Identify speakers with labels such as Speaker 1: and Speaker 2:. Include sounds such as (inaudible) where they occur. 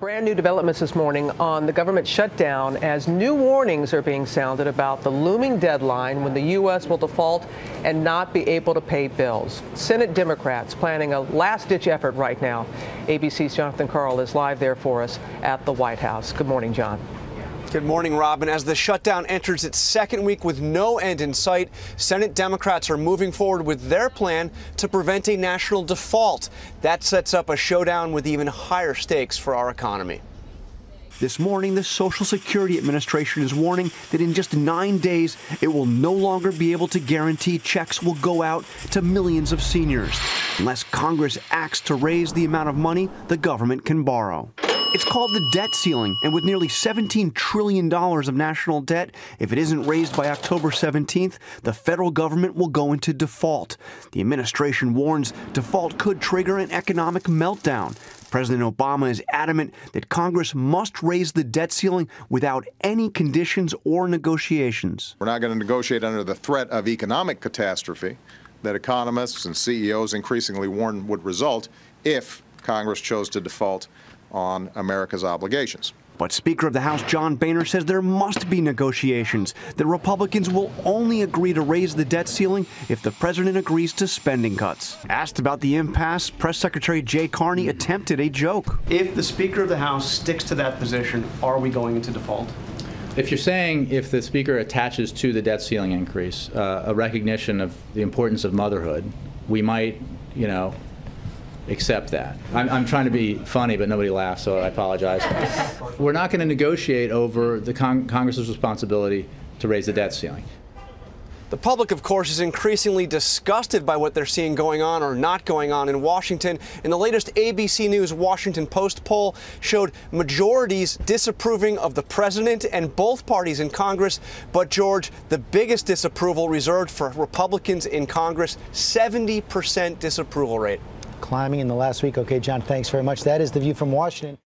Speaker 1: Brand new developments this morning on the government shutdown as new warnings are being sounded about the looming deadline when the U.S. will default and not be able to pay bills. Senate Democrats planning a last ditch effort right now. ABC's Jonathan Karl is live there for us at the White House. Good morning, John.
Speaker 2: Good morning, Robin. As the shutdown enters its second week with no end in sight, Senate Democrats are moving forward with their plan to prevent a national default. That sets up a showdown with even higher stakes for our economy.
Speaker 3: This morning, the Social Security Administration is warning that in just nine days, it will no longer be able to guarantee checks will go out to millions of seniors unless Congress acts to raise the amount of money the government can borrow. It's called the debt ceiling, and with nearly $17 trillion of national debt, if it isn't raised by October 17th, the federal government will go into default. The administration warns default could trigger an economic meltdown. President Obama is adamant that Congress must raise the debt ceiling without any conditions or negotiations.
Speaker 4: We're not going to negotiate under the threat of economic catastrophe that economists and CEOs increasingly warn would result if Congress chose to default on America's obligations.
Speaker 3: But Speaker of the House John Boehner says there must be negotiations. The Republicans will only agree to raise the debt ceiling if the president agrees to spending cuts. Asked about the impasse, Press Secretary Jay Carney attempted a joke.
Speaker 5: If the Speaker of the House sticks to that position, are we going into default?
Speaker 6: If you're saying if the Speaker attaches to the debt ceiling increase uh, a recognition of the importance of motherhood, we might, you know, accept that. I'm, I'm, trying to be funny, but nobody laughs, so I apologize. (laughs) We're not going to negotiate over the con Congress's responsibility to raise the debt ceiling.
Speaker 2: The public, of course, is increasingly disgusted by what they're seeing going on or not going on in Washington. And the latest ABC News Washington Post poll showed majorities disapproving of the president and both parties in Congress. But, George, the biggest disapproval reserved for Republicans in Congress 70% disapproval rate
Speaker 7: climbing in the last week. Okay, John, thanks very much. That is the view from Washington.